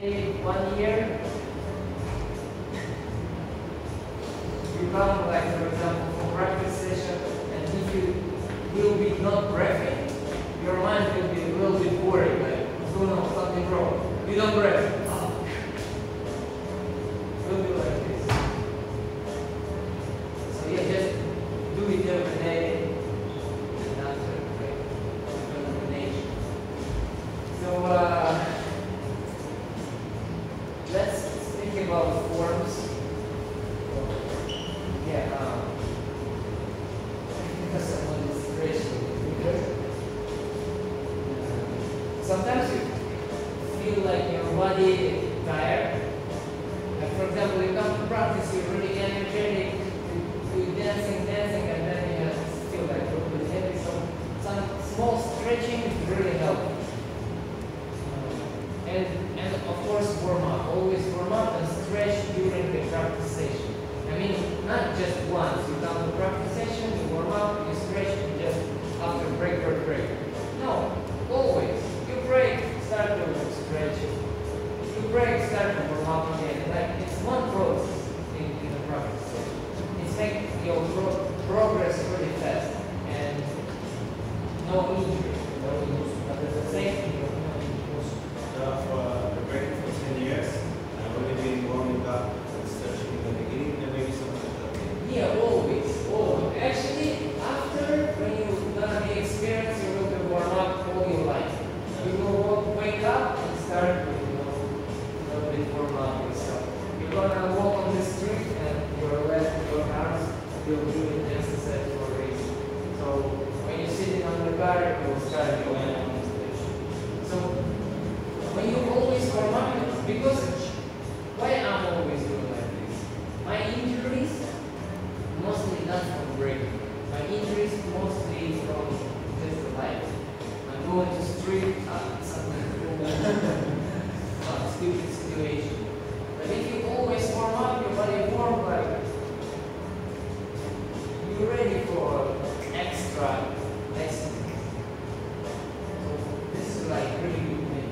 one year, you come like for example for practice session and if you will be not breathing, your mind will be a little bit worried, like oh what's going on, something wrong. You don't breathe. Ah. Will be like this. So yeah, just do it every day and after like elimination. So uh let's think about forms. Yeah, um, because someone is racial. Sometimes you feel like your body is tired. Like for example, you come to practice, you're really energetic, you, you dancing, dancing, and then you feel like bit heavy. So some small stretching is really helpful. And, and of course warm up. Always warm during the practice session. I mean, not just once. You come to practice session, you warm up, you stretch, and just after break, break, break. No, always. You break, start to stretch. You break, start to warm up again. Like it's one process in, in the practice session. It's like your pro- progress really fast and no injury, no injury. But at the same time, no injury. I've uh, been breaking for 10 years. I've only been warming up and stretching in the beginning and maybe something at the end. Yeah, always. Oh, actually, after when you gonna be experienced, you will be warm up all your life. You will wake up and start with you know, a little bit warm up yourself. You're gonna uh, walk on the street and your legs, your arms will do it necessary for a reason. So when you're sitting on the car, you will start going on the stage. So when you always warm up, because why I'm always doing like this? My injuries mostly not from breaking. My injuries mostly from just life. I'm going to street, uh, something, uh, stupid situation. But if you always warm up, your body warm like you're ready for extra lessons. So this is like really good thing.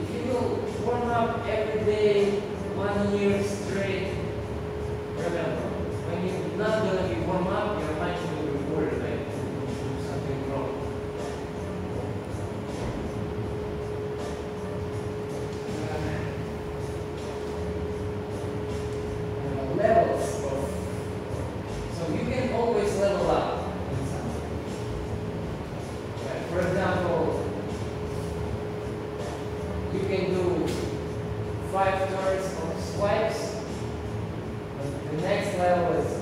If you will warm up every day, one year straight, remember, when you're not gonna be warm up, your mind will be worried like something wrong. Uh, levels of so you can always level up. Like for example, you can do five turns swipes. The next level is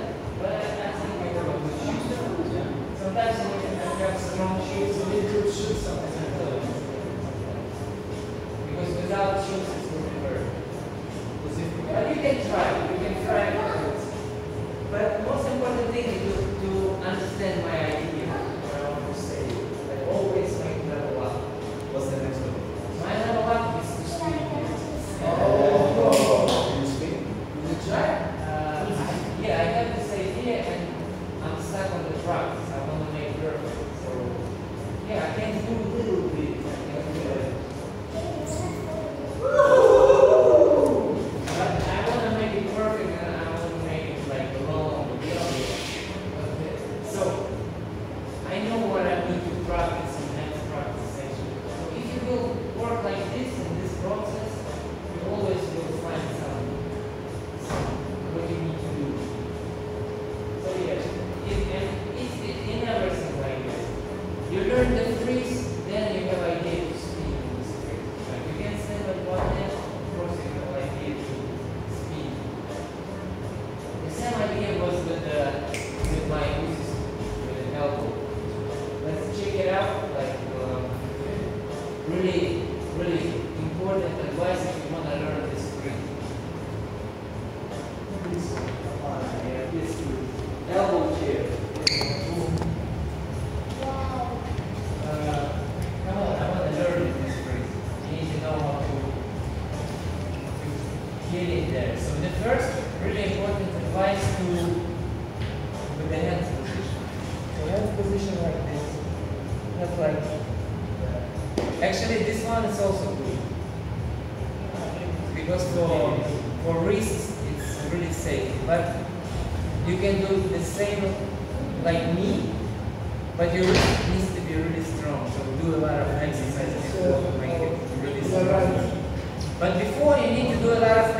we can try, we can try. But most important thing is to, to understand my idea. there. So the first, really important advice to with the hand position. The hand position like this, not like. Uh, actually, this one is also good. Because for, for wrists, it's really safe. But you can do the same like me, but your wrist needs to be really strong. So do a lot of exercises to make it really strong. But before you need to do a lot of